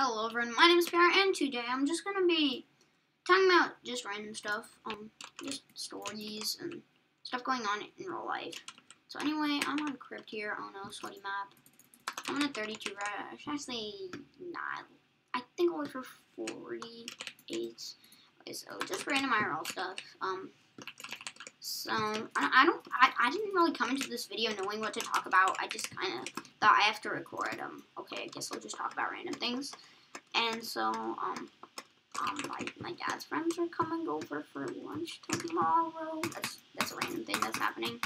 Hello everyone, my name is Pierre, and today I'm just gonna be talking about just random stuff, um, just stories and stuff going on in real life. So anyway, I'm on Crypt here, oh no, sweaty map. I'm on a 32 rush, actually, not, I think only for 48. Okay, so just random IRL stuff, um, so, I, I don't, I, I didn't really come into this video knowing what to talk about, I just kind of thought I have to record, um, okay, I guess we'll just talk about random things. And so, um, um, my, my dad's friends are coming over for lunch tomorrow. That's, that's a random thing that's happening.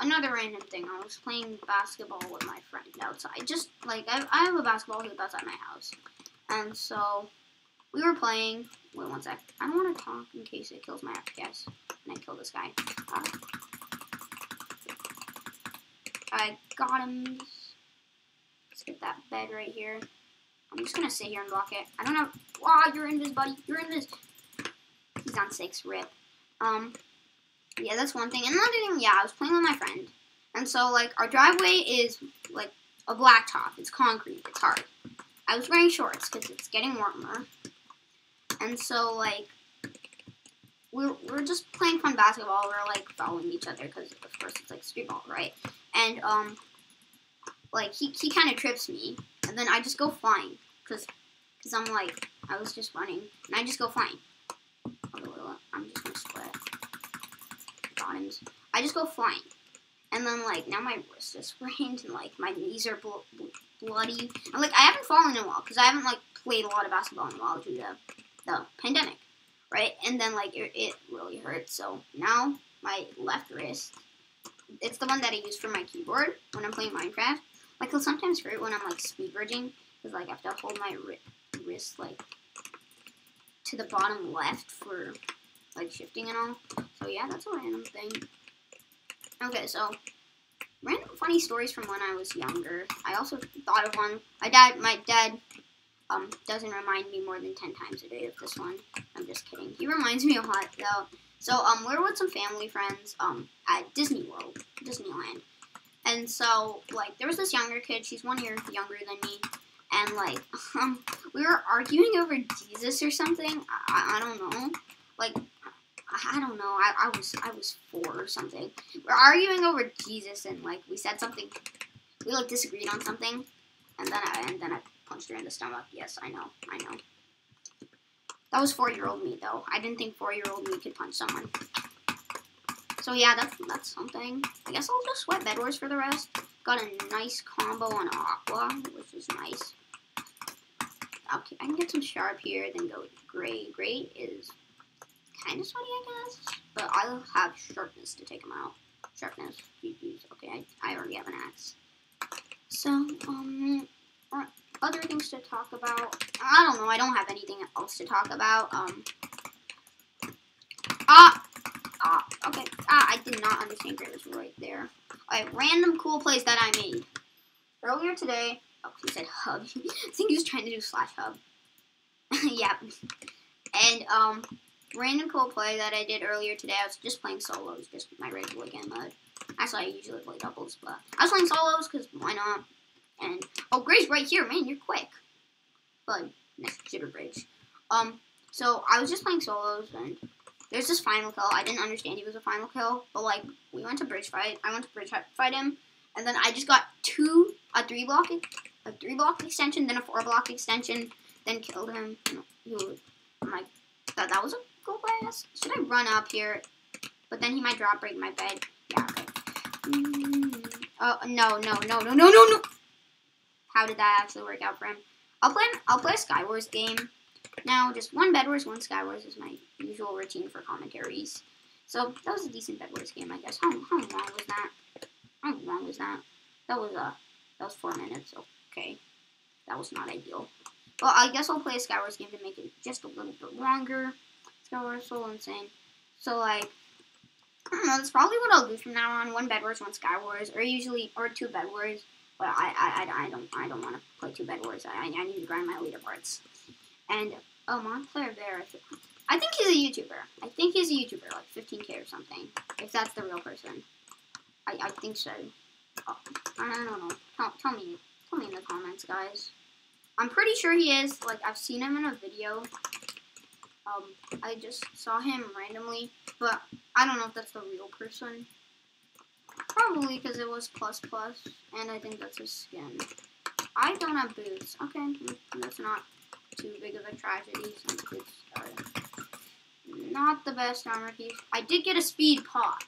Another random thing, I was playing basketball with my friend outside. Just, like, I, I have a basketball hoop outside my house. And so, we were playing. Wait one sec. I don't want to talk in case it kills my FPS. And I kill this guy. Uh, I got him. That bed right here. I'm just gonna sit here and block it. I don't know. Wow, you're in this, buddy. You're in this. He's on six. Rip. Um. Yeah, that's one thing. And another thing, yeah, I was playing with my friend, and so like our driveway is like a blacktop. It's concrete. It's hard. I was wearing shorts because it's getting warmer, and so like we're, we're just playing fun basketball. We're like following each other because of course it's like street ball, right? And um, like he he kind of trips me, and then I just go flying because because I'm like I was just running, and I just go flying. I'm just gonna split. Bottoms. I just go flying, and then like now my wrist is sprained, and like my knees are bl bl bloody. And like I haven't fallen in a while because I haven't like played a lot of basketball in a while due to the pandemic, right? And then like it, it really hurts. So now my left wrist, it's the one that I use for my keyboard when I'm playing Minecraft. Like it'll sometimes hurt when I'm like speed bridging because like I have to hold my wrist like to the bottom left for like shifting and all. So yeah, that's a random thing. Okay, so random funny stories from when I was younger. I also thought of one. My dad, my dad, um, doesn't remind me more than ten times a day of this one. I'm just kidding. He reminds me a lot though. So um, we we're with some family friends um at Disney World, Disneyland, and so, like, there was this younger kid. She's one year younger than me. And, like, um, we were arguing over Jesus or something. I, I don't know. Like, I don't know. I, I was I was four or something. We're arguing over Jesus, and like we said something. We like disagreed on something, and then I and then I punched her in the stomach. Yes, I know. I know. That was four year old me though. I didn't think four year old me could punch someone. So yeah, that's that's something. I guess I'll just sweat Bed Wars for the rest. Got a nice combo on Aqua, which is nice. Okay, I can get some Sharp here, then go Gray. Gray is kind of sweaty, I guess. But I'll have Sharpness to take them out. Sharpness, Okay, I, I already have an axe. So, um, other things to talk about. I don't know. I don't have anything else to talk about. Um, Ah, okay. Ah, I did not understand Gray was right there. Alright, random cool plays that I made. Earlier today, oh, he said hub. I think he was trying to do slash hub. yeah. And, um, random cool play that I did earlier today, I was just playing solos, just my regular game mode. Actually, I usually play doubles, but I was playing solos because why not? And, oh, Gray's right here, man, you're quick. But, next jitter bridge. Um, so I was just playing solos, and there's this final kill. I didn't understand he was a final kill, but like we went to bridge fight. I went to bridge fight him, and then I just got two a three block a three block extension, then a four block extension, then killed him. I'm like that that was a cool play. Should I run up here? But then he might drop break my bed. Yeah. Okay. Mm, oh no no no no no no no. How did that actually work out for him? I'll play I'll play a Skywars game now, just one Bed Wars, one Skywars is my usual routine for commentaries. So that was a decent Bed Wars game, I guess. How, how long was that? How long was that? That was uh that was four minutes. Okay, that was not ideal. Well, I guess I'll play a Skywars game to make it just a little bit longer. Skywars so insane. So like, I don't know. That's probably what I'll do from now on. One Bed Wars, one Skywars, or usually or two Bed Wars. But I I, I, don't I don't want to play two Bed Wars. I I need to grind my leaderboards. And oh, Montclair Bear. I think he's a YouTuber. I think he's a YouTuber, like 15k or something. If that's the real person, I, I think so. Oh, I don't know. Tell, tell me, tell me in the comments, guys. I'm pretty sure he is. Like, I've seen him in a video. Um, I just saw him randomly, but I don't know if that's the real person. Probably because it was plus plus, and I think that's his skin. I don't have boots. Okay, that's not too big of a tragedy not the best armor piece. I did get a speed pot,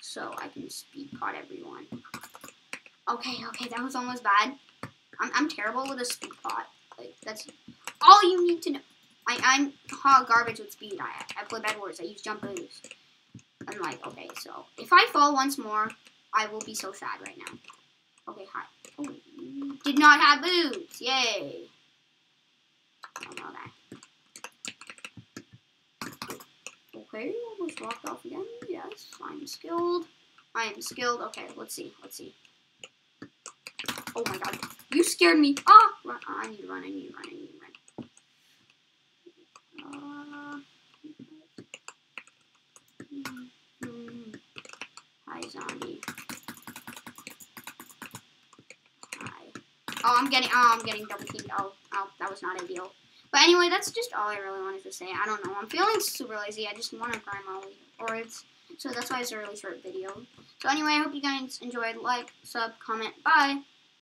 so I can speed pot everyone. Okay, okay, that was almost bad. I'm, I'm terrible with a speed pot. Like, that's all you need to know. I, I'm hot garbage with speed. I, I play Bed Wars. I use jump boost. I'm like, okay, so if I fall once more, I will be so sad right now. Okay, hi. Oh, did not have boots. Yay. Oh, no, that. Okay, almost walked off again. Yes, I'm skilled. I am skilled. Okay, let's see. Let's see. Oh my god. You scared me. Ah! Run. I need to run. I need to run. I need to run. Uh, mm, hi, zombie. Hi. Oh, I'm getting. Oh, I'm getting double teamed. Oh, oh, that was not ideal. But anyway, that's just all I really wanted to say. I don't know. I'm feeling super lazy. I just want to grind my or it's so that's why it's a really short video. So anyway, I hope you guys enjoyed. Like, sub, comment. Bye.